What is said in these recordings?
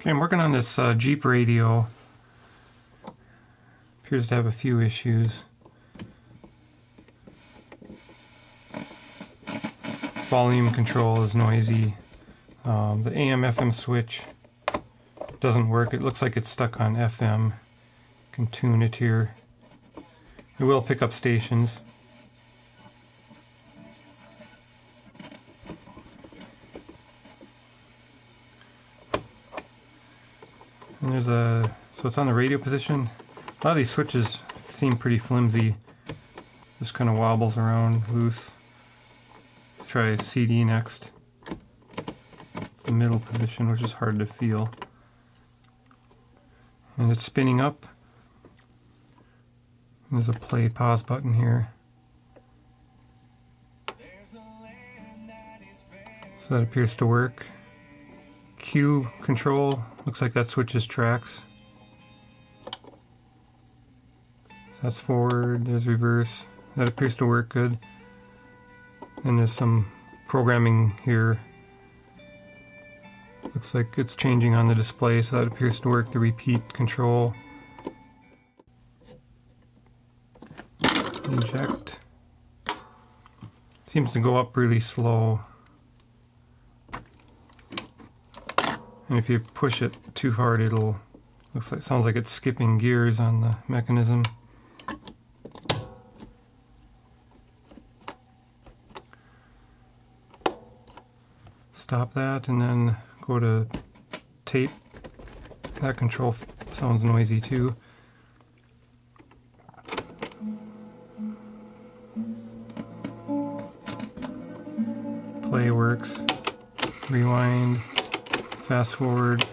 Okay, I'm working on this uh, Jeep radio. Appears to have a few issues. Volume control is noisy. Um, the AM FM switch doesn't work. It looks like it's stuck on FM. Can tune it here. It will pick up stations. And there's a, so it's on the radio position. A lot of these switches seem pretty flimsy. Just kind of wobbles around loose. Let's try CD next. The middle position, which is hard to feel. And it's spinning up. There's a play pause button here. So that appears to work. Q control, looks like that switches tracks. So that's forward, there's reverse. That appears to work good. And there's some programming here. Looks like it's changing on the display, so that appears to work. The repeat control. Inject. Seems to go up really slow. And if you push it too hard, it'll looks like sounds like it's skipping gears on the mechanism. Stop that and then go to tape. That control sounds noisy too. Play works. Rewind fast forward,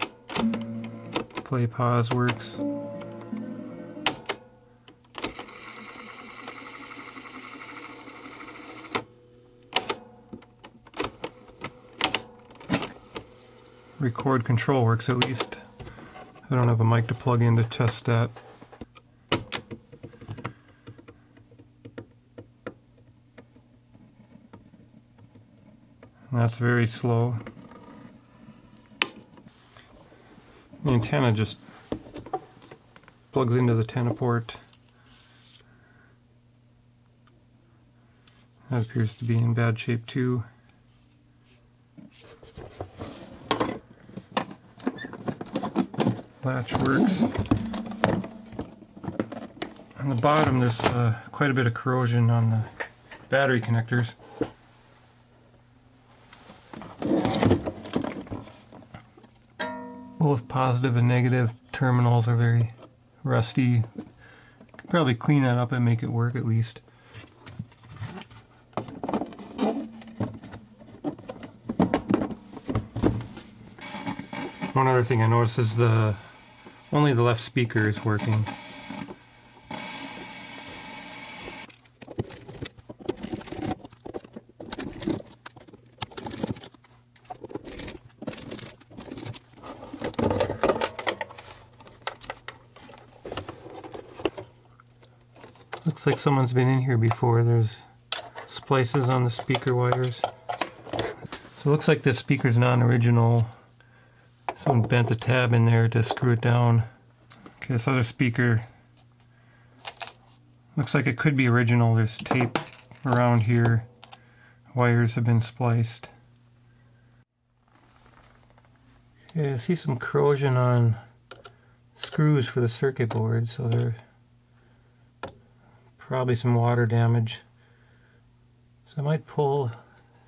play pause works. Record control works at least. I don't have a mic to plug in to test that. That's very slow. The antenna just plugs into the antenna port. That appears to be in bad shape too. Latch works. On the bottom there's uh, quite a bit of corrosion on the battery connectors. Both positive and negative terminals are very rusty. Could probably clean that up and make it work at least. One other thing I noticed is the only the left speaker is working. Like someone's been in here before. There's splices on the speaker wires. So it looks like this speaker's non-original. Someone bent a tab in there to screw it down. Okay, this other speaker looks like it could be original. There's tape around here. Wires have been spliced. Okay, I see some corrosion on screws for the circuit board, so they're probably some water damage. So I might pull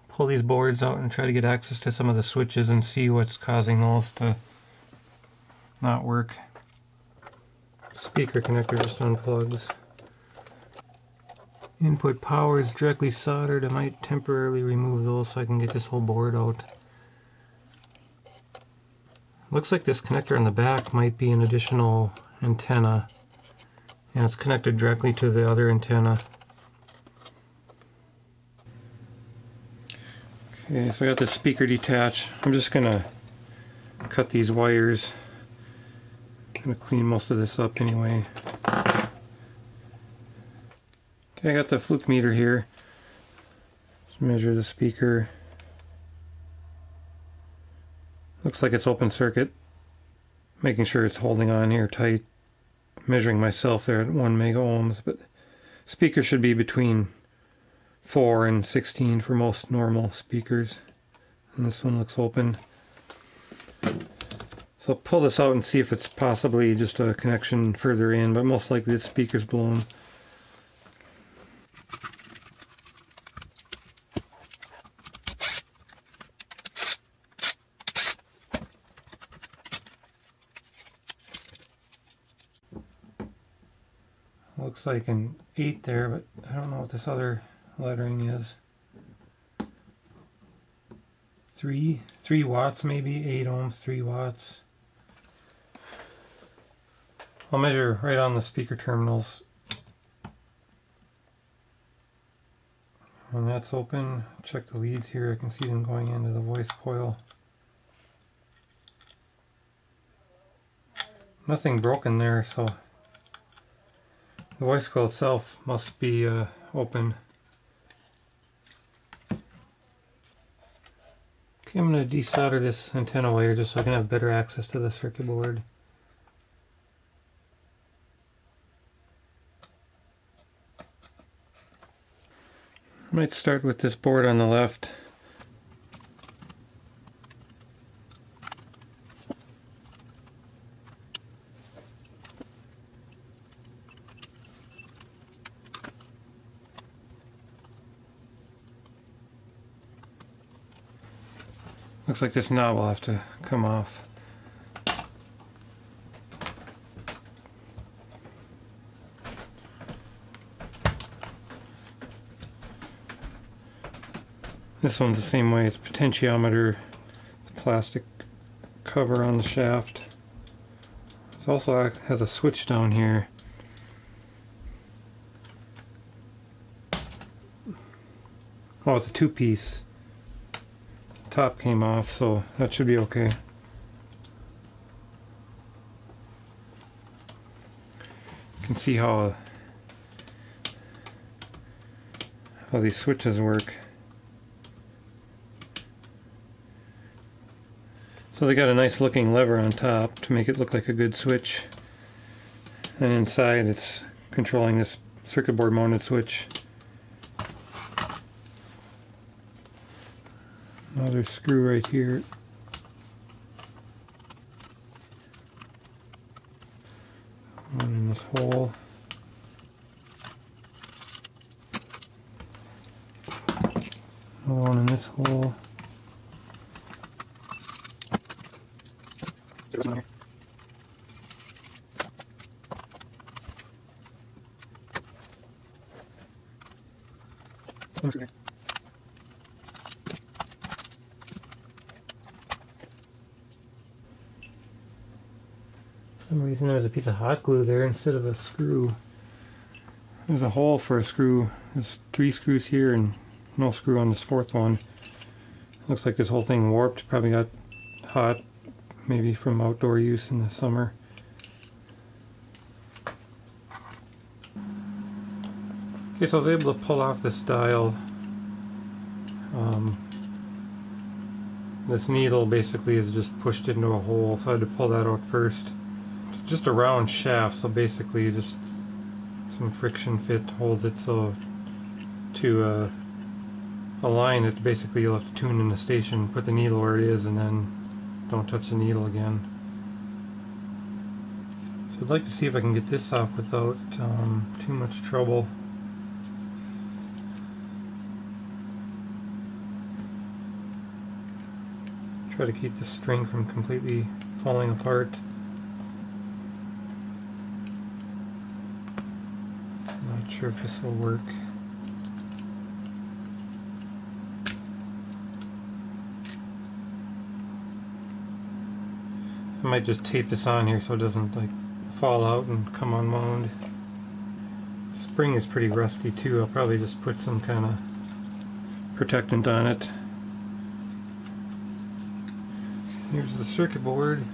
pull these boards out and try to get access to some of the switches and see what's causing those to not work. Speaker connector just unplugs. Input power is directly soldered. I might temporarily remove those so I can get this whole board out. Looks like this connector on the back might be an additional antenna and it's connected directly to the other antenna. Okay, so I got the speaker detached. I'm just gonna cut these wires. I'm gonna clean most of this up anyway. Okay, I got the fluke meter here. Let's measure the speaker. Looks like it's open circuit. making sure it's holding on here tight, measuring myself there at 1 mega ohms, but speaker should be between 4 and 16 for most normal speakers. And this one looks open. So I'll pull this out and see if it's possibly just a connection further in, but most likely the speaker's blown. Like an 8 there, but I don't know what this other lettering is. 3, 3 watts maybe, 8 ohms, 3 watts. I'll measure right on the speaker terminals. When that's open, check the leads here. I can see them going into the voice coil. Nothing broken there, so the voice coil itself must be uh, open. Okay, I'm going to desolder this antenna wire just so I can have better access to the circuit board. I might start with this board on the left. Looks like this knob will have to come off. This one's the same way, it's potentiometer, the plastic cover on the shaft. It also has a switch down here. Oh, it's a two-piece top came off, so that should be okay. You can see how how these switches work. So they got a nice looking lever on top to make it look like a good switch. And inside it's controlling this circuit board mounted switch. Another screw right here. One in this hole. One in this hole. Okay. Some reason there's a piece of hot glue there instead of a screw. There's a hole for a screw. There's three screws here and no screw on this fourth one. Looks like this whole thing warped. Probably got hot, maybe from outdoor use in the summer. Okay, so I was able to pull off this dial. Um, this needle basically is just pushed into a hole, so I had to pull that out first just a round shaft, so basically just some friction fit holds it so to uh, align it, basically you'll have to tune in the station, put the needle where it is, and then don't touch the needle again. So I'd like to see if I can get this off without um, too much trouble. Try to keep the string from completely falling apart. Sure if this will work. I might just tape this on here so it doesn't like fall out and come unwound. Spring is pretty rusty too. I'll probably just put some kind of protectant on it. Here's the circuit board.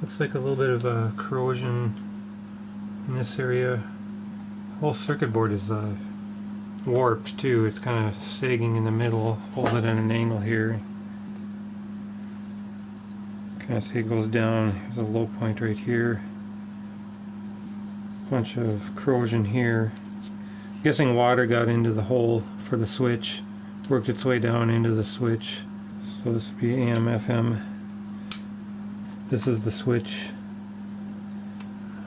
Looks like a little bit of a corrosion in this area whole circuit board is uh, warped too. It's kind of sagging in the middle. Hold it at an angle here. kind of see it goes down. There's a low point right here. Bunch of corrosion here. Guessing water got into the hole for the switch, worked its way down into the switch. So this would be AM, FM. This is the switch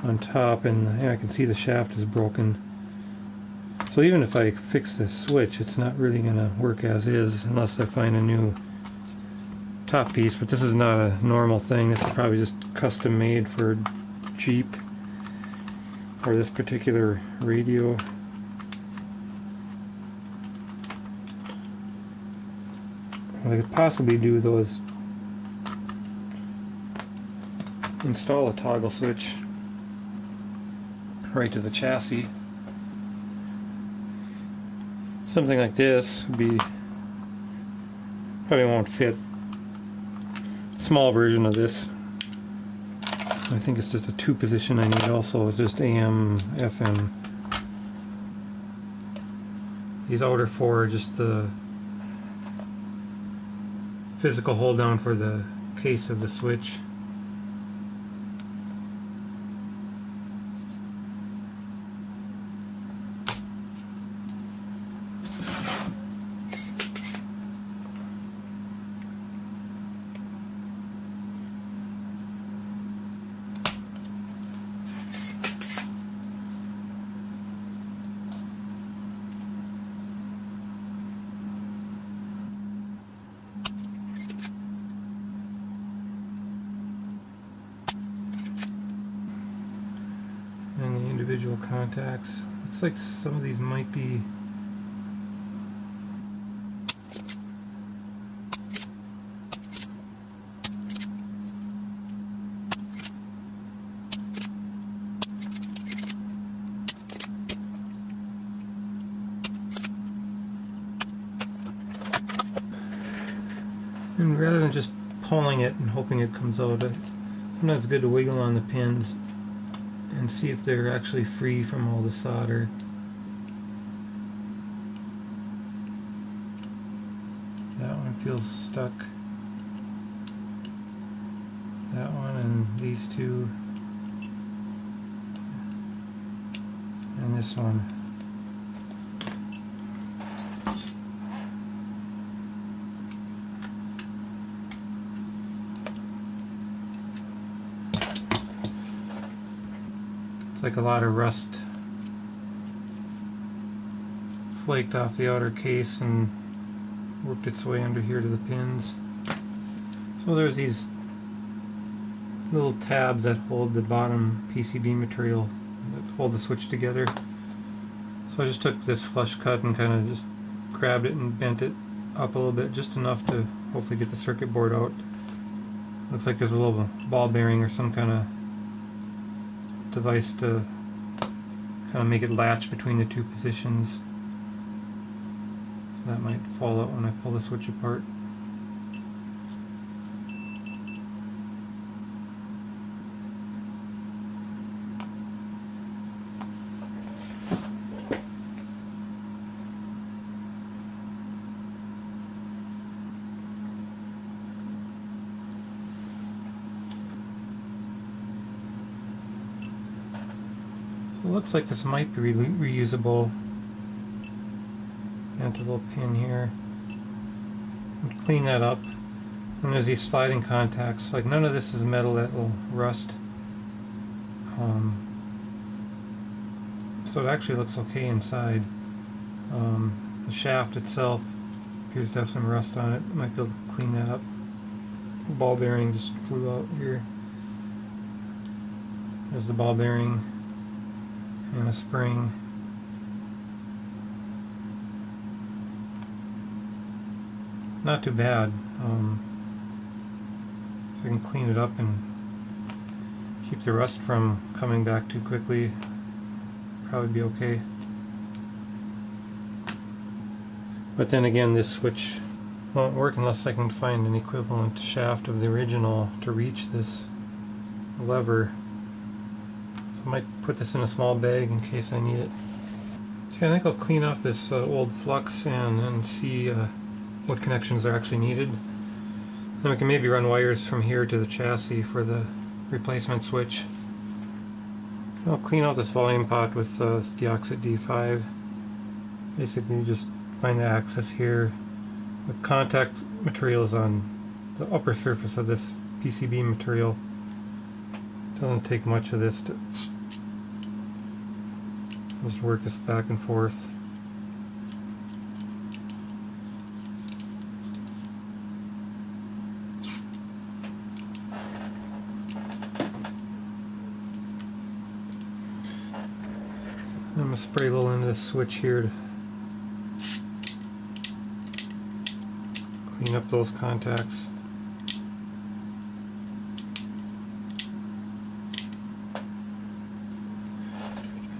on top, and yeah, I can see the shaft is broken. So even if I fix this switch, it's not really going to work as is unless I find a new top piece, but this is not a normal thing. This is probably just custom made for Jeep or this particular radio. What I could possibly do though is install a toggle switch right to the chassis. Something like this would be probably won't fit small version of this. I think it's just a two position I need also, it's just AM, FM. These outer four are just the physical hold down for the case of the switch. Contacts. Looks like some of these might be And rather than just pulling it and hoping it comes out, sometimes it's good to wiggle on the pins and see if they're actually free from all the solder. That one feels stuck. That one and these two. And this one. It's like a lot of rust flaked off the outer case and worked its way under here to the pins. So there's these little tabs that hold the bottom PCB material that hold the switch together. So I just took this flush cut and kind of just grabbed it and bent it up a little bit, just enough to hopefully get the circuit board out. Looks like there's a little ball bearing or some kind of device to kind of make it latch between the two positions. So that might fall out when I pull the switch apart. Looks like this might be re reusable. Little pin here. And clean that up. And there's these sliding contacts. Like none of this is metal that will rust. Um, so it actually looks okay inside. Um, the shaft itself appears to have some rust on it. Might be able to clean that up. Ball bearing just flew out here. There's the ball bearing and a spring. Not too bad. Um, I can clean it up and keep the rust from coming back too quickly, probably be okay. But then again, this switch won't work unless I can find an equivalent shaft of the original to reach this lever. I might put this in a small bag in case I need it. Okay, I think I'll clean off this uh, old flux and, and see uh, what connections are actually needed. Then we can maybe run wires from here to the chassis for the replacement switch. I'll clean out this volume pot with uh, Deoxit D5. Basically just find the axis here. The contact material is on the upper surface of this PCB material. Doesn't take much of this to just work this back and forth. I'm going to spray a little into this switch here to clean up those contacts.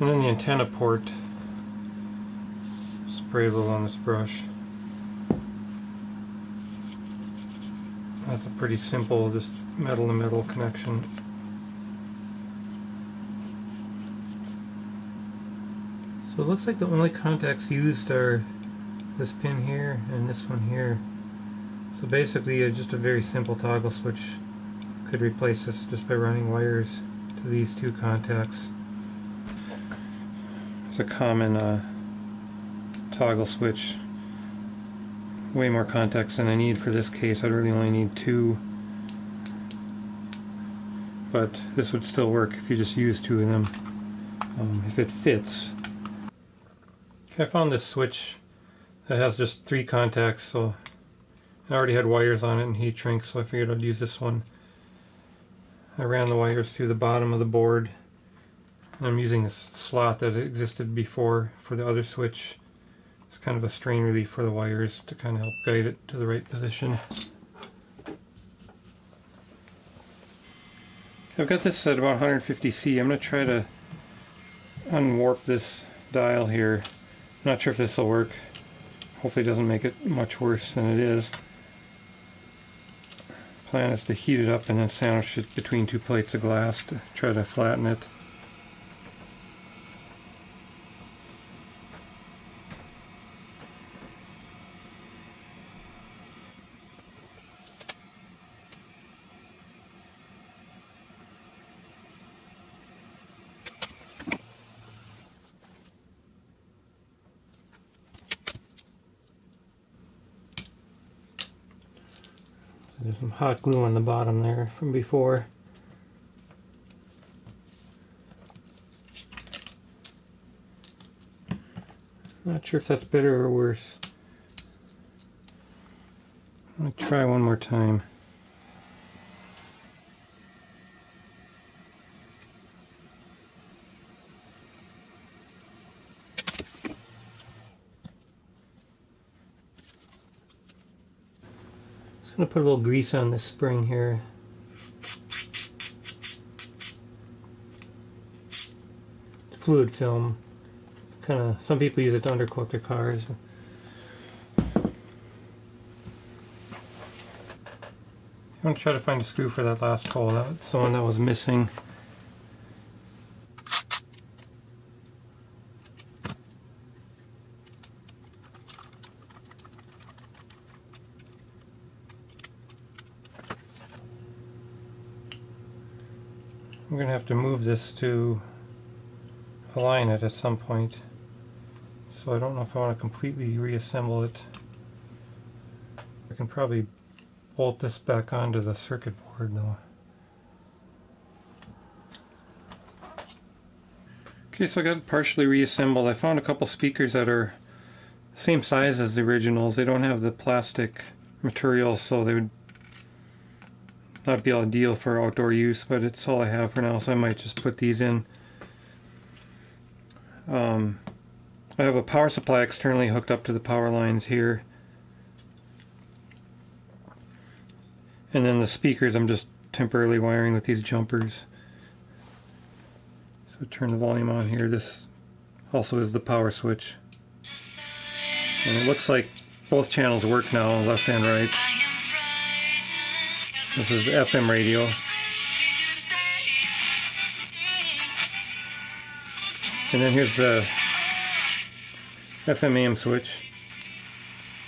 And then the antenna port, spray a little on this brush. That's a pretty simple, just metal to metal connection. So it looks like the only contacts used are this pin here and this one here. So basically uh, just a very simple toggle switch could replace this just by running wires to these two contacts. It's a common uh, toggle switch. Way more contacts than I need for this case. I'd really only need two. But this would still work if you just use two of them. Um, if it fits. I found this switch that has just three contacts, so I already had wires on it and heat shrink, so I figured I'd use this one. I ran the wires through the bottom of the board. I'm using this slot that existed before for the other switch. It's kind of a strain relief for the wires to kind of help guide it to the right position. I've got this at about 150C. I'm going to try to unwarp this dial here. I'm not sure if this will work. Hopefully it doesn't make it much worse than it is. Plan is to heat it up and then sandwich it between two plates of glass to try to flatten it. There's some hot glue on the bottom there from before. Not sure if that's better or worse. Going to try one more time. I'm just going to put a little grease on this spring here. Fluid film. Kind of, some people use it to undercoat their cars. I'm going to try to find a screw for that last hole. That's the one that was missing. I'm going to have to move this to align it at some point. So I don't know if I want to completely reassemble it. I can probably bolt this back onto the circuit board though. Okay, so I got it partially reassembled. I found a couple speakers that are same size as the originals. They don't have the plastic material, so they would not be ideal for outdoor use, but it's all I have for now, so I might just put these in. Um, I have a power supply externally hooked up to the power lines here. And then the speakers I'm just temporarily wiring with these jumpers. So turn the volume on here. This also is the power switch. And it looks like both channels work now, left and right. This is FM radio. And then here's the FM AM switch.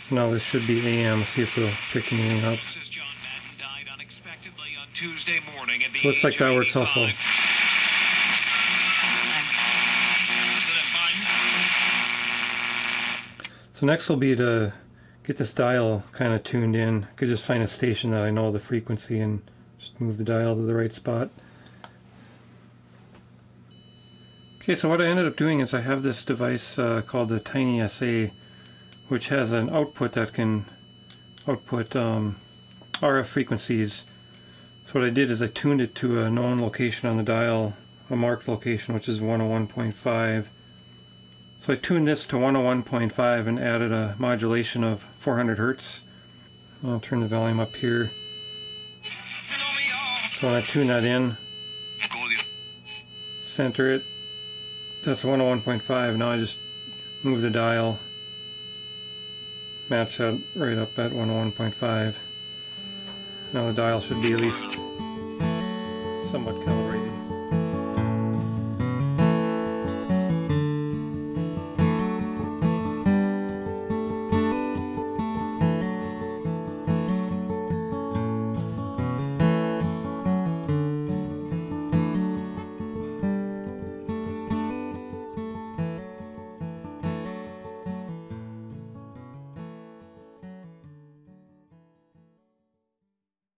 So now this should be AM. see if we'll pick anything up. So looks like that works also. 85. President Biden So next will be to get this dial kind of tuned in. I could just find a station that I know the frequency and just move the dial to the right spot. Okay, so what I ended up doing is I have this device uh, called the Tiny SA, which has an output that can output um, RF frequencies. So what I did is I tuned it to a known location on the dial, a marked location, which is 101.5. So I tuned this to 101.5 and added a modulation of 400 hertz. I'll turn the volume up here. So when I tune that in, center it, that's 101.5. Now I just move the dial, match that right up at 101.5. Now the dial should be at least somewhat calibrated.